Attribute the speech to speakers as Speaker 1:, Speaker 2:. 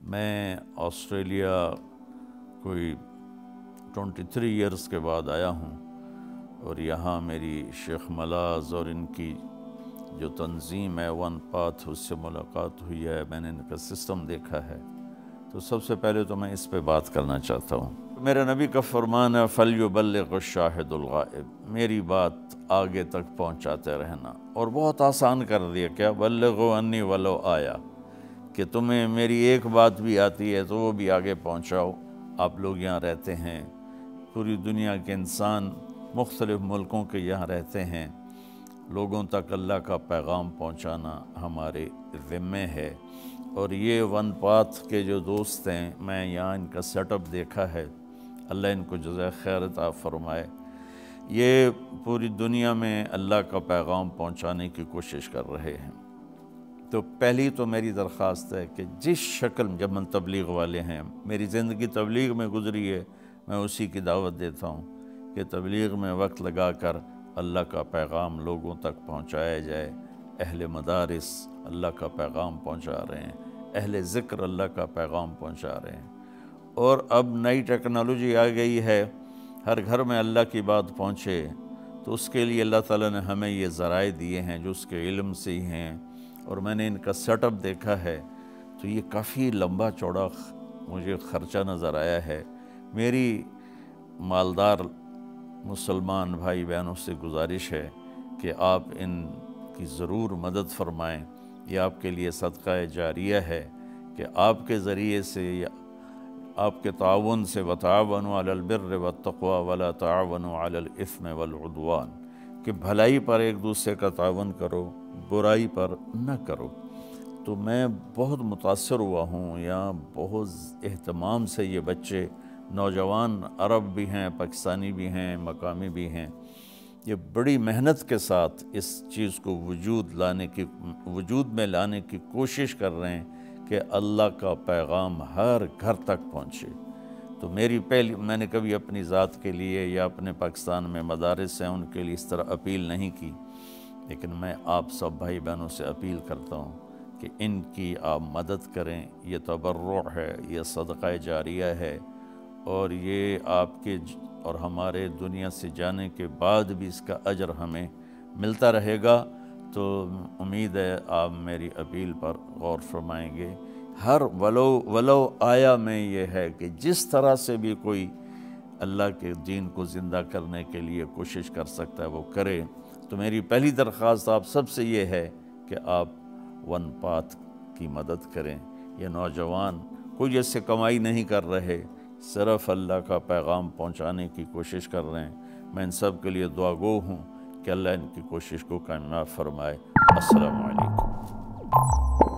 Speaker 1: میں آسٹریلیا کوئی twenty three years کے بعد آیا ہوں اور یہاں میری شیخ ملاز اور ان کی جو تنظیم ہے ون پاتھ اس سے ملاقات ہوئی ہے، میں نے ان کا سسٹم دیکھا ہے۔ تو سب سے پہلے تو میں اس پہ بات کرنا چاہتا ہوں۔ میرے نبی کا فرمان ہے، فَلْيُبَلِّغُ الشَّاهِدُ الْغَائِب۔ میری بات آگے تک پہنچاتے رہنا۔ اور بہت آسان کر دیا کیا؟ بلغو انی ولو آیا کہ تمہیں میری ایک بات بھی آتی ہے تو وہ بھی آگے پہنچاؤ۔ آپ لوگ یہاں رہتے ہیں۔ پوری دنیا کے انسان مختلف ملکوں کے یہاں رہتے ہیں۔ لوگوں تک اللہ کا پیغام پہنچانا ہمارے ذمے ہے۔ اور یہ ون پاتھ کے جو دوست ہیں، میں یہاں ان کا سیٹ اپ دیکھا ہے۔ اللہ ان کو جزائے خیر عطا فرمائے۔ یہ پوری دنیا میں اللہ کا پیغام پہنچانے کی کوشش کر رہے ہیں۔ تو پہلی تو میری درخواست ہے کہ جس شکل جب من تبلیغ والے ہیں، میری زندگی تبلیغ میں گزری ہے، میں اسی کی دعوت دیتا ہوں کہ تبلیغ میں وقت لگا کر اللہ کا پیغام لوگوں تک پہنچایا جائے۔ اہل مدارس اللہ کا پیغام پہنچا رہے ہیں۔ اہل ذکر اللہ کا پیغام پہنچا رہے ہیں۔ اور اب نئی ٹیکنالوجی آ گئی ہے، ہر گھر میں اللہ کی بات پہنچے، تو اس کے لیے اللہ تعالیٰ نے ہمیں یہ ذرائع دیے ہیں جو اس کے علم سے ہی ہیں۔ اور میں نے ان کا سیٹ اپ دیکھا ہے، تو یہ کافی لمبا چوڑا مجھے خرچہ نظر آیا ہے۔ میری مالدار مسلمان بھائی بہنوں سے گزارش ہے کہ آپ ان کی ضرور مدد فرمائیں۔ یہ آپ کے لیے صدقہ جاریہ ہے کہ آپ کے ذریعے سے یا آپ کے تعاون سے وَتَعَوَنُوا عَلَى الْبِرِّ وَالتَّقْوَى وَلَا تَعَوَنُوا عَلَى الْإِثْمِ وَالْعُدْوَانِ۔ کہ بھلائی پر ایک دوسرے کا تعاون کرو۔ برائی پر نہ کرو۔ تو میں بہت متاثر ہوا ہوں یہاں بہت اہتمام سے یہ بچے نوجوان عرب بھی ہیں، پاکستانی بھی ہیں، مقامی بھی ہیں۔ یہ بڑی محنت کے ساتھ اس چیز کو وجود لانے کی، وجود میں لانے کی کوشش کر رہے ہیں کہ اللہ کا پیغام ہر گھر تک پہنچے۔ تو میری پہلی، میں نے کبھی اپنی ذات کے لیے یا اپنے پاکستان میں مدارس ہیں، ان کے لیے اس طرح اپیل نہیں کی۔ لیکن میں آپ سب بھائی بہنوں سے اپیل کرتا ہوں کہ ان کی آپ مدد کریں، یہ تبرع ہے، یہ صدقہ جاریہ ہے اور یہ آپ کے اور ہمارے دنیا سے جانے کے بعد بھی اس کا اجر ہمیں ملتا رہے گا۔ تو امید ہے آپ میری اپیل پر غور فرمائیں گے۔ ہر ولو ولو آیا میں یہ ہے کہ جس طرح سے بھی کوئی اللہ کے دین کو زندہ کرنے کے لیے کوشش کر سکتا ہے، وہ کرے۔ تو میری پہلی درخواست آپ سب سے یہ ہے کہ آپ ون پاتھ کی مدد کریں۔ یہ نوجوان کوئی جیسے کمائی نہیں کر رہے، صرف اللہ کا پیغام پہنچانے کی کوشش کر رہے ہیں۔ میں ان سب کے لیے دعا گو ہوں کہ اللہ ان کی کوشش کو کامیاب فرمائے۔ السلام علیکم۔